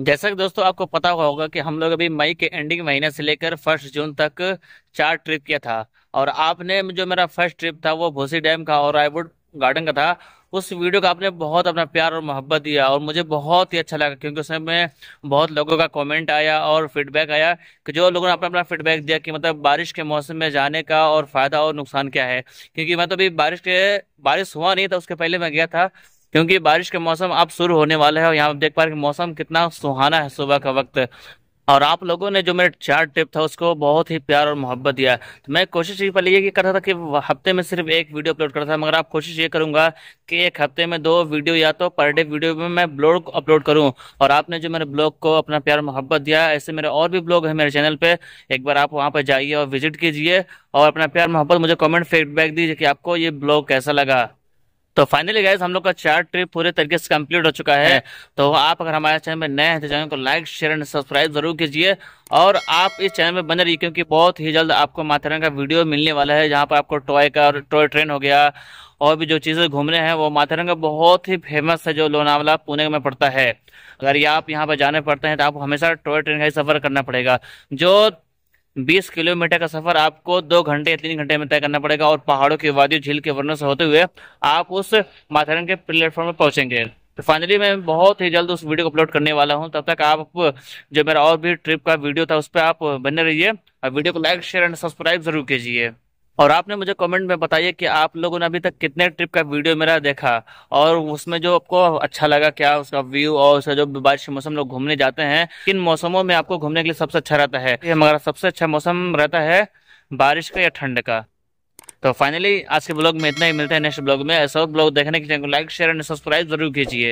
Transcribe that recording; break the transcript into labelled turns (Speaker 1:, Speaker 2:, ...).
Speaker 1: जैसा कि दोस्तों आपको पता होगा कि हम लोग अभी मई के एंडिंग महीने से लेकर फ़र्स्ट जून तक चार ट्रिप किया था। और आपने जो मेरा फ़र्स्ट ट्रिप था वो भोसी डैम का और रायवुड गार्डन का था। उस वीडियो का आपने बहुत अपना प्यार और मोहब्बत दिया और मुझे बहुत ही अच्छा लगा क्योंकि उसमें बहुत लोगों का कमेंट आया और फीडबैक आया कि जो लोगों ने अपना अपना फीडबैक दिया कि मतलब बारिश के मौसम में जाने का और फ़ायदा और नुकसान क्या है। क्योंकि मैं तो अभी बारिश के, बारिश हुआ नहीं था, उसके पहले मैं गया था, क्योंकि बारिश के मौसम अब शुरू होने वाला है और यहाँ देख पा रहे हैं मौसम कितना सुहाना है सुबह का वक्त। और आप लोगों ने जो मेरे चार टिप था, उसको बहुत ही प्यार और मोहब्बत दिया। तो मैं कोशिश ये पहले ये करता था कि हफ़्ते में सिर्फ़ एक वीडियो अपलोड करता था, मगर आप कोशिश ये करूँगा कि एक हफ़्ते में दो वीडियो या तो पर डे वीडियो में मैं ब्लॉग अपलोड करूँ। और आपने जो मेरे ब्लॉग को अपना प्यार मोहब्बत दिया, ऐसे मेरे और भी ब्लॉग है मेरे चैनल पे। एक बार आप वहाँ पर जाइए और विज़िट कीजिए और अपना प्यार मोहब्बत मुझे कॉमेंट, फीडबैक दीजिए कि आपको ये ब्लॉग कैसा लगा। तो फाइनली गाइज़ हम लोग का चार ट्रिप पूरे तरीके से कंप्लीट हो चुका है। तो आप अगर हमारे चैनल में नए हैं तो चैनल को लाइक शेयर एंड सब्सक्राइब ज़रूर कीजिए। और आप इस चैनल में बने रहिए, क्योंकि बहुत ही जल्द आपको माथेरन का वीडियो मिलने वाला है, जहाँ पर आपको टॉय का टॉय ट्रेन हो गया, और भी जो चीज़ें घूमने हैं, वो माथेरन का बहुत ही फ़ेमस है, जो लोनावला पुणे में पड़ता है। अगर ये आप यहाँ पर जाने पड़ते हैं तो आपको हमेशा टॉय ट्रेन का ही सफ़र करना पड़ेगा। जो बीस किलोमीटर का सफ़र आपको दो घंटे या तीन घंटे में तय करना पड़ेगा और पहाड़ों की वादियों, झील के वर्णों से होते हुए आप उस माथेरन के प्लेटफॉर्म में पहुँचेंगे। तो फाइनली मैं बहुत ही जल्द उस वीडियो को अपलोड करने वाला हूँ। तब तक आप जो मेरा और भी ट्रिप का वीडियो था उस पर आप बने रहिए। और वीडियो को लाइक शेयर एंड सब्सक्राइब ज़रूर कीजिए। और आपने मुझे कमेंट में बताइए कि आप लोगों ने अभी तक कितने ट्रिप का वीडियो मेरा देखा? और उसमें जो आपको अच्छा लगा क्या उसका व्यू और उसका जो बारिश के मौसम लोग घूमने जाते हैं, किन मौसमों में आपको घूमने के लिए सबसे अच्छा रहता है? हमारा सबसे अच्छा मौसम रहता है बारिश का या ठंड का। तो फाइनली आज के ब्लॉग में इतना ही। मिलता है नेक्स्ट ब्लॉग में। ऐसा ब्लॉग देखने के लिए लाइक शेयर एंड सब्सक्राइब ज़रूर कीजिए।